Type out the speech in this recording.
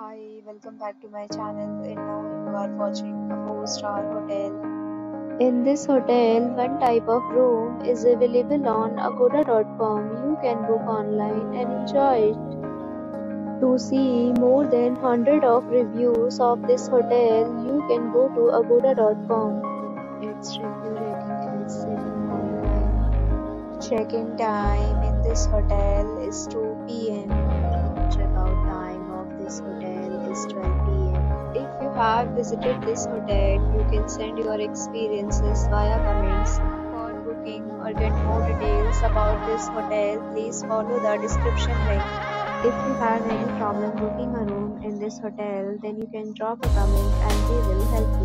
Hi, welcome back to my channel and now you are watching a 4-star hotel. In this hotel, one type of room is available on agoda.com. You can book online and enjoy it. To see more than 100 of reviews of this hotel, you can go to agoda.com. Its review rating is 7.9. Check-in time in this hotel is 2 p.m. have visited this hotel, you can send your experiences via comments. For booking or get more details about this hotel, please follow the description link. If you have any problem booking a room in this hotel, then you can drop a comment and we will help you.